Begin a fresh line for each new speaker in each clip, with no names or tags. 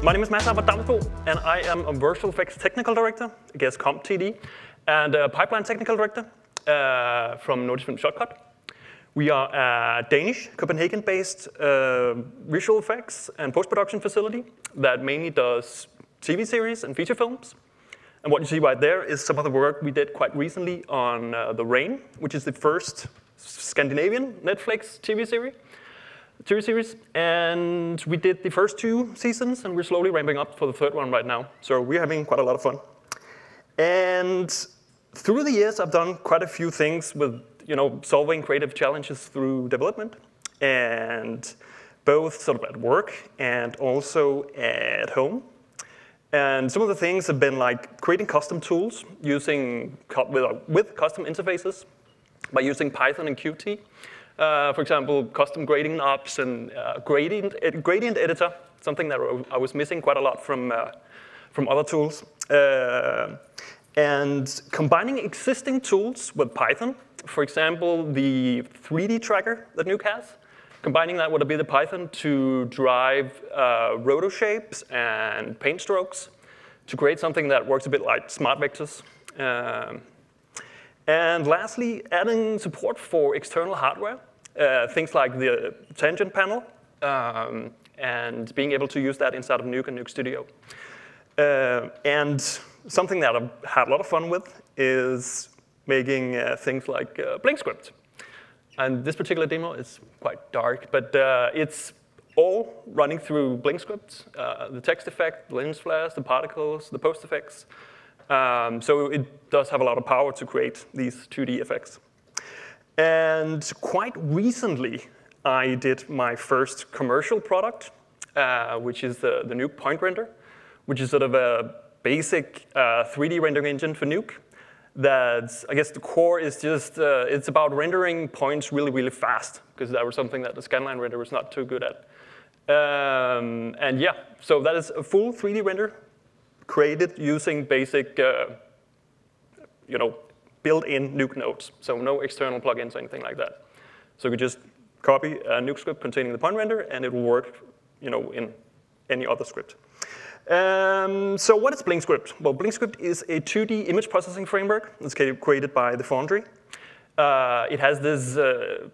My name is Mads Hagbarth Damsbo, and I am a Virtual Effects Technical Director, I guess Comp TD, and a Pipeline Technical Director uh, from Nordisk Film Shortcut. We are a Danish, Copenhagen-based uh, visual effects and post-production facility that mainly does TV series and feature films. And what you see right there is some of the work we did quite recently on uh, The Rain, which is the first Scandinavian Netflix TV series. TV series, and we did the first two seasons, and we're slowly ramping up for the third one right now. So we're having quite a lot of fun. And through the years, I've done quite a few things with you know, solving creative challenges through development, and both sort of at work and also at home. And some of the things have been like creating custom tools using with, uh, with custom interfaces by using Python and Qt. Uh, for example, custom grading knobs and uh, gradient, gradient editor, something that I was missing quite a lot from, uh, from other tools. Uh, and combining existing tools with Python, for example, the 3D tracker that Nuke has, combining that with a bit of Python to drive uh, roto shapes and paint strokes to create something that works a bit like smart vectors. Um, and lastly, adding support for external hardware, things like the tangent panel, um, and being able to use that inside of Nuke and Nuke Studio. Uh, and something that I've had a lot of fun with is making uh, things like uh, BlinkScript. And this particular demo is quite dark, but uh, it's all running through BlinkScript, uh, the text effect, the lens flares, the particles, the post effects. Um, so it does have a lot of power to create these 2D effects. And quite recently, I did my first commercial product, uh, which is the, the Nuke Point Render, which is sort of a basic uh, 3D rendering engine for Nuke. That I guess the core is just, uh, it's about rendering points really, really fast, because that was something that the scanline render was not too good at. Um, and yeah, so that is a full 3D render created using basic, uh, you know, built-in Nuke nodes, so no external plugins or anything like that. So we just copy a Nuke script containing the point render, and it will work, you know, in any other script. Um, so what is BlinkScript? Well, BlinkScript is a 2D image processing framework It's created by the Foundry. Uh, it has this uh,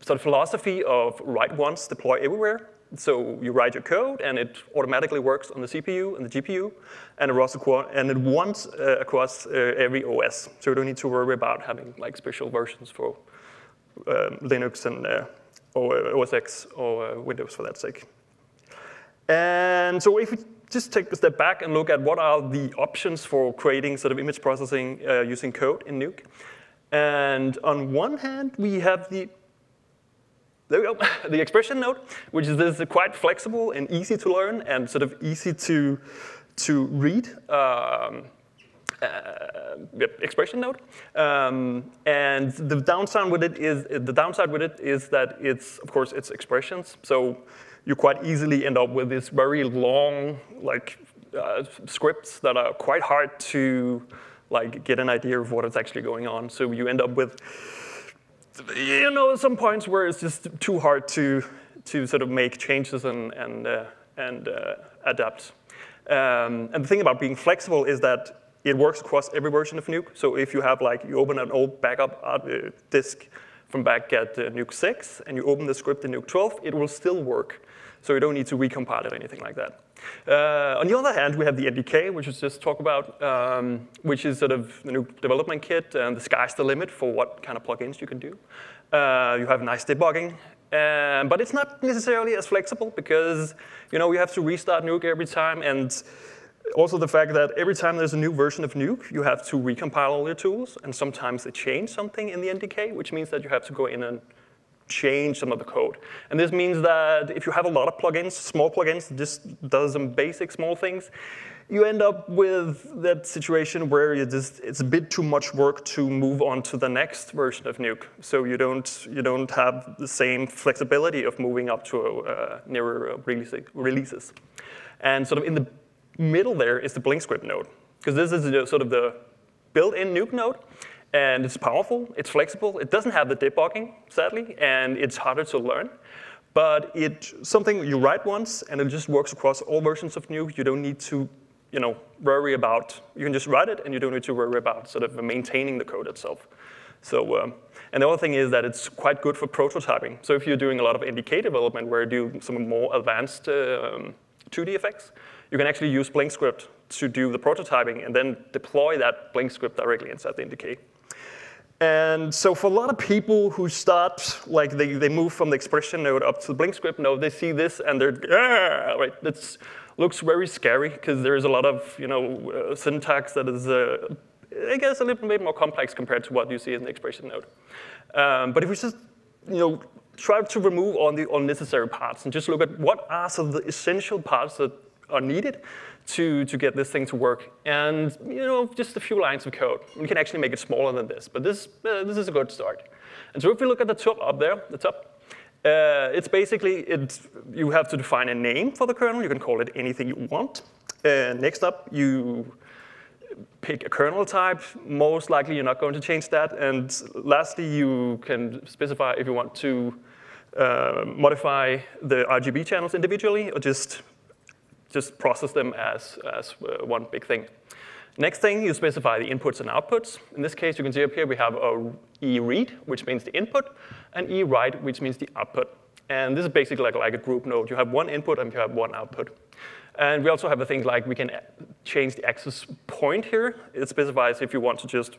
sort of philosophy of write once, deploy everywhere. So you write your code, and it automatically works on the CPU and the GPU, and it runs across, and it runs uh, across uh, every OS. So you don't need to worry about having like special versions for um, Linux and uh, OS X or uh, Windows for that sake. And so if we just take a step back and look at what are the options for creating sort of image processing uh, using code in Nuke. And on one hand, we have the there we go, the expression node, which is this quite flexible and easy to learn and sort of easy to, to read um, uh, expression node. Um, and the downside with it is the downside with it is that it's of course it's expressions. So you quite easily end up with these very long like uh, scripts that are quite hard to like get an idea of what is actually going on. So you end up with you know, some points where it's just too hard to, to sort of make changes and, and, uh, and uh, adapt. Um, and the thing about being flexible is that it works across every version of Nuke. So if you have like, you open an old backup uh, disk from back at uh, Nuke 6, and you open the script in Nuke 12, it will still work. So you don't need to recompile it or anything like that. Uh, on the other hand, we have the NDK, which is just talk about, um, which is sort of the Nuke development kit, and the sky's the limit for what kind of plugins you can do. Uh, you have nice debugging, um, but it's not necessarily as flexible because you know you have to restart Nuke every time, and also the fact that every time there's a new version of Nuke, you have to recompile all your tools, and sometimes they change something in the NDK, which means that you have to go in and change some of the code. And this means that if you have a lot of plugins, small plugins, just does some basic small things, you end up with that situation where you just, it's a bit too much work to move on to the next version of Nuke. So you don't, you don't have the same flexibility of moving up to uh, nearer releases. And sort of in the middle there is the BlinkScript node, because this is sort of the built-in Nuke node. And it's powerful, it's flexible, it doesn't have the debugging, sadly, and it's harder to learn. But it's something you write once, and it just works across all versions of Nuke. You don't need to you know, worry about, you can just write it, and you don't need to worry about sort of maintaining the code itself. So, um, and the other thing is that it's quite good for prototyping. So if you're doing a lot of NDK development where you do some more advanced um, 2D effects, you can actually use Blink script to do the prototyping and then deploy that Blink script directly inside the NDK. And so for a lot of people who start, like they, they move from the expression node up to the Blink script node, they see this and they're, ah, right, it looks very scary because there is a lot of, you know, uh, syntax that is uh, I guess a little bit more complex compared to what you see in the expression node. Um, but if we just you know, try to remove all the unnecessary parts and just look at what are some of the essential parts that are needed to, to get this thing to work. And you know, just a few lines of code. We can actually make it smaller than this, but this, uh, this is a good start. And so if we look at the top up there, the top, uh, it's basically, it, you have to define a name for the kernel. You can call it anything you want. Uh, next up, you pick a kernel type. Most likely you're not going to change that. And lastly, you can specify if you want to uh, modify the RGB channels individually or just, just process them as, as uh, one big thing. Next thing, you specify the inputs and outputs. In this case, you can see up here we have a e-read, which means the input, and e-write, which means the output. And this is basically like, like a group node. You have one input and you have one output. And we also have a thing like we can change the access point here. It specifies if you want to just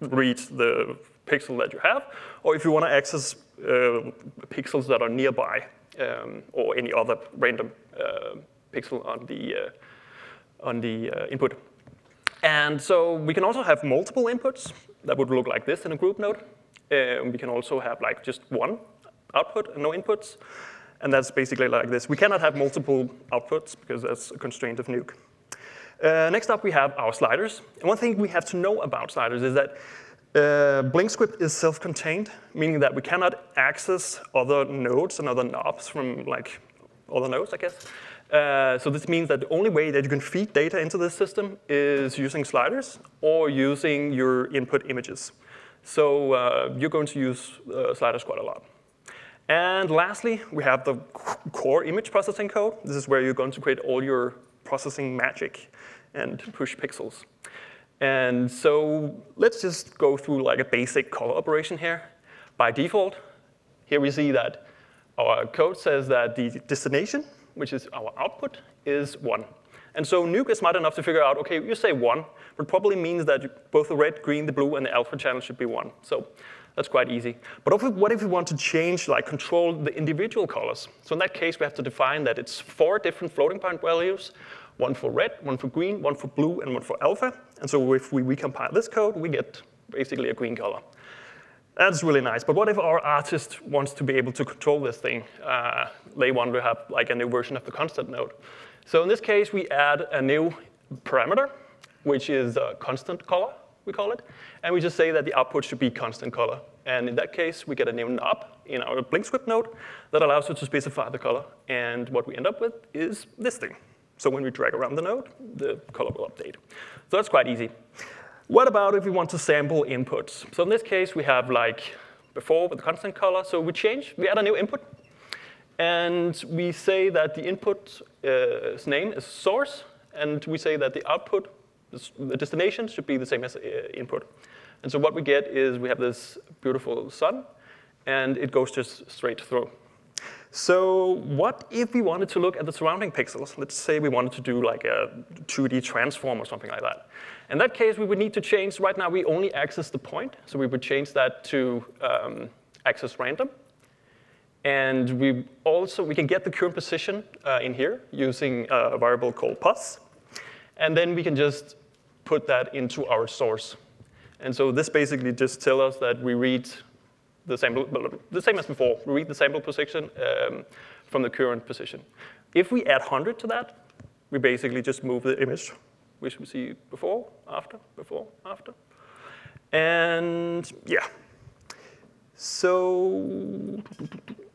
read the pixel that you have, or if you want to access uh, pixels that are nearby, um, or any other random uh, pixel on the, uh, on the uh, input. And so we can also have multiple inputs that would look like this in a group node. Um, we can also have like just one output and no inputs. And that's basically like this. We cannot have multiple outputs because that's a constraint of Nuke. Uh, next up, we have our sliders. And one thing we have to know about sliders is that uh, Blink script is self-contained, meaning that we cannot access other nodes and other knobs from like other nodes, I guess. Uh, so this means that the only way that you can feed data into this system is using sliders or using your input images. So uh, you're going to use uh, sliders quite a lot. And lastly, we have the core image processing code. This is where you're going to create all your processing magic and push pixels. And so let's just go through like a basic color operation here. By default, here we see that our code says that the destination, which is our output, is 1. And so Nuke is smart enough to figure out, OK, you say 1, but probably means that both the red, green, the blue, and the alpha channel should be 1. So that's quite easy. But what if we want to change, like control the individual colors? So in that case, we have to define that it's four different floating point values, one for red, one for green, one for blue, and one for alpha. And so if we recompile this code, we get basically a green color. That's really nice. But what if our artist wants to be able to control this thing? Uh, they want to have like a new version of the constant node. So in this case, we add a new parameter, which is a constant color we call it. And we just say that the output should be constant color. And in that case, we get a new knob in our Blink script node that allows us to specify the color. And what we end up with is this thing. So when we drag around the node, the color will update. So that's quite easy. What about if we want to sample inputs? So in this case, we have like before with the constant color. So we change, we add a new input. And we say that the input's uh, name is source. And we say that the output the destination should be the same as uh, input. And so what we get is we have this beautiful sun, and it goes just straight through. So what if we wanted to look at the surrounding pixels? Let's say we wanted to do like a 2D transform or something like that. In that case, we would need to change, right now we only access the point, so we would change that to um, access random. And we also, we can get the current position uh, in here using a variable called pos. And then we can just put that into our source. And so this basically just tells us that we read the the same as before, we read the sample position um, from the current position. If we add 100 to that, we basically just move the image, which we see before, after, before, after. And yeah. So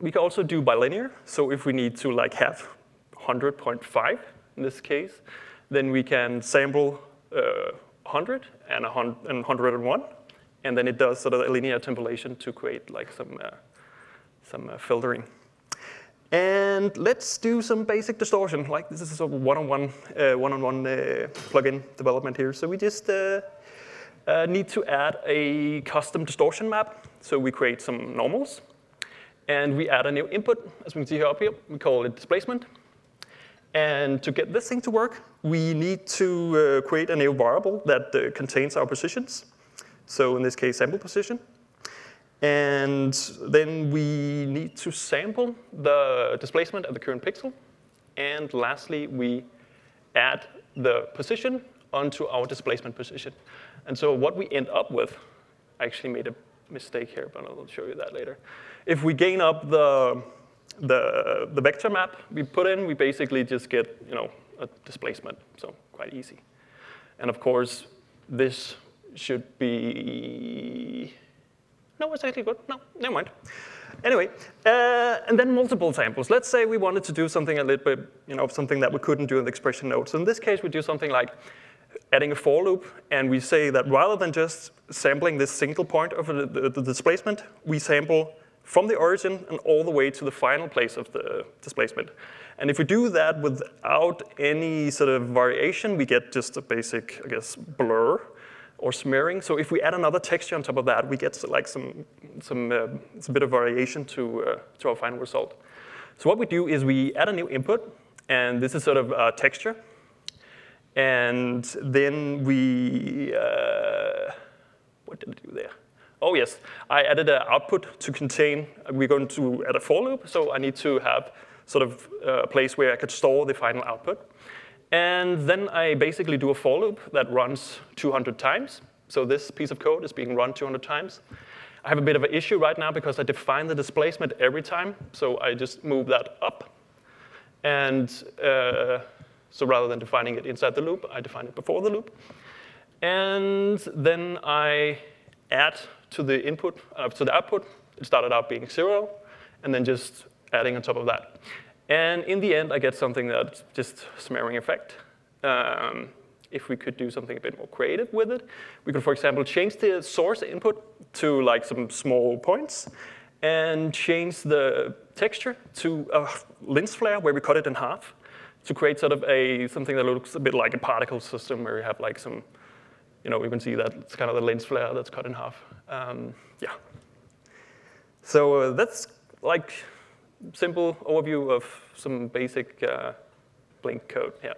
we can also do bilinear. So if we need to like have 100.5 in this case, then we can sample uh, 100 and, 101, and then it does sort of a linear interpolation to create like some, uh, some uh, filtering. And let's do some basic distortion. Like this is a one-on-one, uh, one-on-one uh, plugin development here. So we just uh, need to add a custom distortion map. So we create some normals, and we add a new input, as we can see here up here. We call it displacement. And to get this thing to work, we need to create a new variable that contains our positions. So in this case, sample position. And then we need to sample the displacement at the current pixel. And lastly, we add the position onto our displacement position. And so what we end up with, I actually made a mistake here, but I'll show you that later. If we gain up the, the, the vector map we put in, we basically just get you know, a displacement, so quite easy. And of course, this should be no, it's actually good. No, never mind. Anyway, uh, and then multiple samples. Let's say we wanted to do something a little bit, you know, something that we couldn't do in the expression node. So in this case, we do something like adding a for loop, and we say that rather than just sampling this single point of the, the, the displacement, we sample from the origin and all the way to the final place of the displacement. And if we do that without any sort of variation, we get just a basic, I guess, blur or smearing. So if we add another texture on top of that, we get like some, some, uh, some bit of variation to, uh, to our final result. So what we do is we add a new input, and this is sort of a texture. And then we, uh, what did I do there? Oh yes, I added an output to contain, we're going to add a for loop, so I need to have sort of a place where I could store the final output. And then I basically do a for loop that runs 200 times. So this piece of code is being run 200 times. I have a bit of an issue right now because I define the displacement every time. So I just move that up. And uh, so rather than defining it inside the loop, I define it before the loop. And then I add to the input, uh, to the output. It started out being zero, and then just adding on top of that. And in the end, I get something that's just smearing effect. Um, if we could do something a bit more creative with it, we could, for example, change the source input to like some small points and change the texture to a lens flare where we cut it in half to create sort of a something that looks a bit like a particle system where you have like some, you know, you can see that it's kind of the lens flare that's cut in half. Um, yeah. So uh, that's like simple overview of some basic uh, Blink code. Yeah.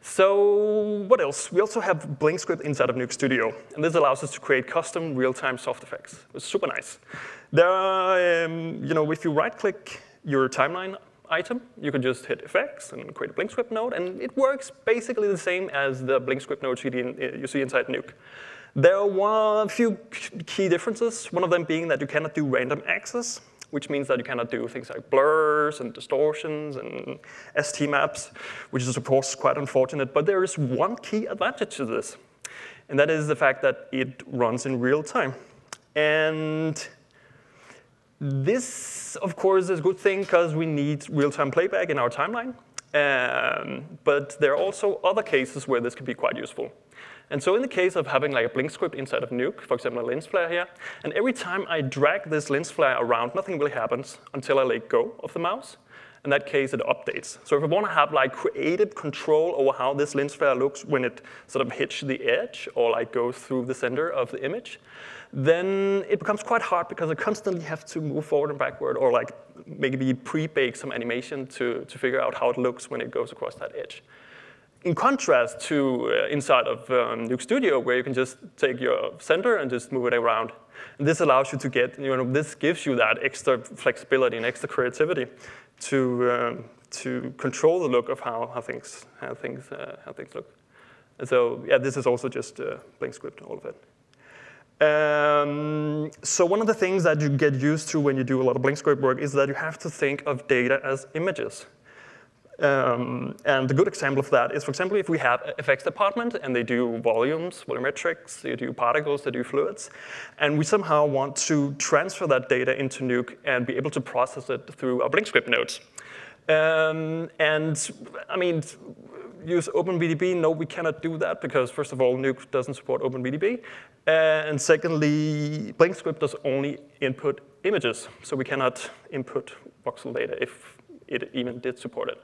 So what else? We also have Blink script inside of Nuke Studio, and this allows us to create custom real-time soft effects. It's super nice. There are, um, you know, if you right-click your timeline item, you can just hit effects and create a Blink script node, and it works basically the same as the Blink script node you see inside Nuke. There are a few key differences, one of them being that you cannot do random access which means that you cannot do things like blurs and distortions and ST maps, which is of course quite unfortunate. But there is one key advantage to this, and that is the fact that it runs in real time. And this, of course, is a good thing because we need real-time playback in our timeline. Um, but there are also other cases where this can be quite useful. And so in the case of having like a blink script inside of Nuke, for example, a lens flare here, and every time I drag this lens flare around, nothing really happens until I let go of the mouse. In that case, it updates. So if I want to have like creative control over how this lens flare looks when it sort of hits the edge or like goes through the center of the image, then it becomes quite hard because I constantly have to move forward and backward or like maybe pre-bake some animation to, to figure out how it looks when it goes across that edge in contrast to uh, inside of um, Nuke Studio, where you can just take your center and just move it around. And this allows you to get, you know, this gives you that extra flexibility and extra creativity to, um, to control the look of how, how things, how things, uh, how things look. And so yeah, this is also just uh, script, all of it. Um, so one of the things that you get used to when you do a lot of Blink script work is that you have to think of data as images. Um, and a good example of that is, for example, if we have effects department and they do volumes, volumetrics, they do particles, they do fluids, and we somehow want to transfer that data into Nuke and be able to process it through our Blink script nodes. Um, and I mean, use OpenVDB? No, we cannot do that because first of all, Nuke doesn't support OpenVDB. Uh, and secondly, Blink script does only input images. So we cannot input voxel data if it even did support it.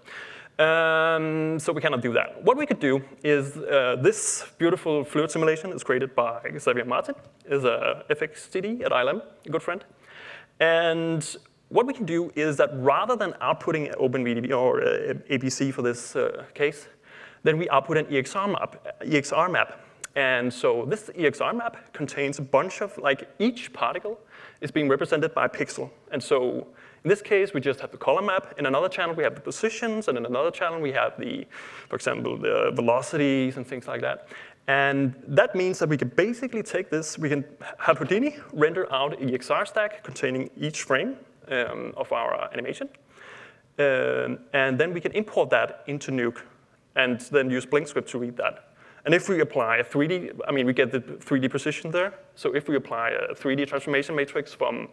Um, so we cannot do that. What we could do is uh, this beautiful fluid simulation is created by Xavier Martin, is a FXTD at ILM, a good friend. And what we can do is that rather than outputting OpenVDB or uh, ABC for this uh, case, then we output an EXR map, EXR map. And so this EXR map contains a bunch of, like each particle is being represented by a pixel. And so in this case, we just have the color map. In another channel, we have the positions, and in another channel, we have the, for example, the velocities and things like that. And that means that we can basically take this, we can have Houdini render out an EXR stack containing each frame um, of our animation. Um, and then we can import that into Nuke and then use BlinkScript to read that. And if we apply a 3D, I mean, we get the 3D position there. So if we apply a 3D transformation matrix from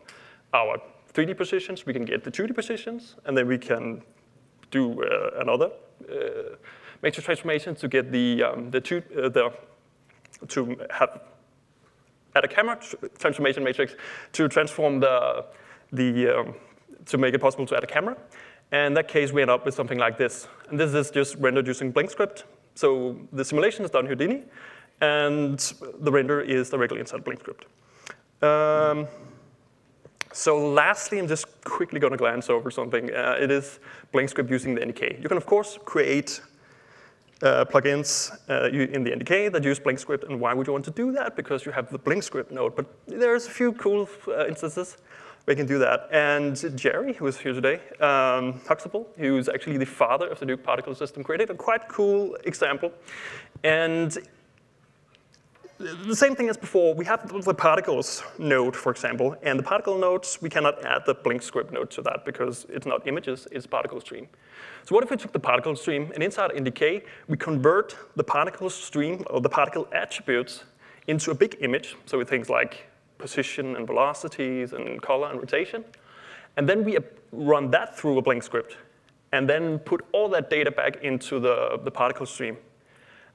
our 3D positions, we can get the 2D positions, and then we can do uh, another uh, matrix transformation to get the, um, the, two, uh, the, to have add a camera transformation matrix to transform the, the um, to make it possible to add a camera. And in that case, we end up with something like this. And this is just rendered using BlinkScript. So the simulation is done in Houdini, and the render is directly inside BlinkScript. Um, so lastly, I'm just quickly going to glance over something. Uh, it is BlinkScript using the NDK. You can, of course, create uh, plugins uh, in the NDK that use BlinkScript. And why would you want to do that? Because you have the BlinkScript node. But there's a few cool uh, instances where you can do that. And Jerry, who is here today, um, Huxtable, who's actually the father of the Nuke particle system, created a quite cool example. And the same thing as before, we have the particles node, for example, and the particle nodes, we cannot add the blink script node to that because it's not images, it's particle stream. So what if we took the particle stream and inside NDK, we convert the particle stream or the particle attributes into a big image, so with things like position and velocities and color and rotation, and then we run that through a blink script, and then put all that data back into the, the particle stream.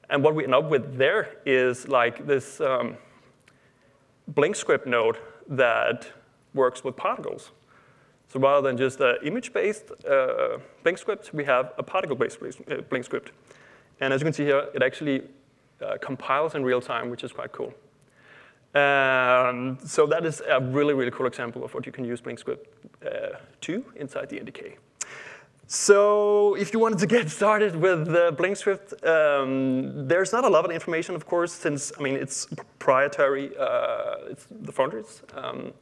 And what we end up with there is like this um, Blink script node that works with particles. So rather than just an image-based uh, Blink script, we have a particle-based uh, Blink script. And as you can see here, it actually uh, compiles in real time, which is quite cool. Um, so that is a really, really cool example of what you can use Blink script uh, to inside the NDK. So if you wanted to get started with uh, BlinkScript, um, there's not a lot of information, of course, since, I mean, it's proprietary, uh, it's the Foundry's um,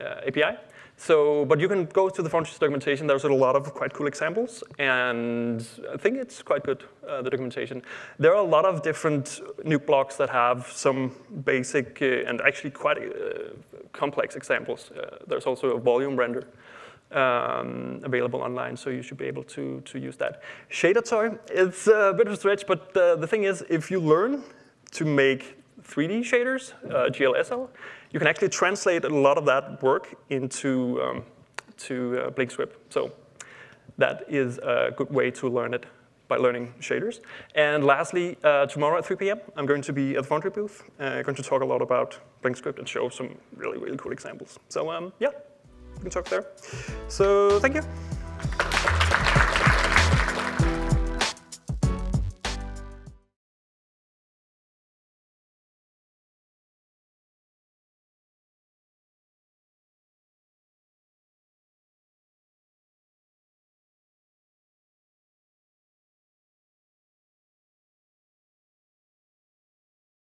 uh, API. So, but you can go to the Foundry's documentation. There's a lot of quite cool examples, and I think it's quite good, uh, the documentation. There are a lot of different nuke blocks that have some basic uh, and actually quite uh, complex examples. there's also a volume render um, available online, so you should be able to, to use that. ShaderToy, it's a bit of a stretch, but uh, the thing is, if you learn to make 3D shaders, uh, GLSL, you can actually translate a lot of that work into um, to uh, BlinkScript. So that is a good way to learn it by learning shaders. And lastly, uh, tomorrow at 3 p.m., I'm going to be at the Foundry booth. Uh, going to talk a lot about BlinkScript and show some really, really cool examples. So um, yeah we can talk there. So thank you.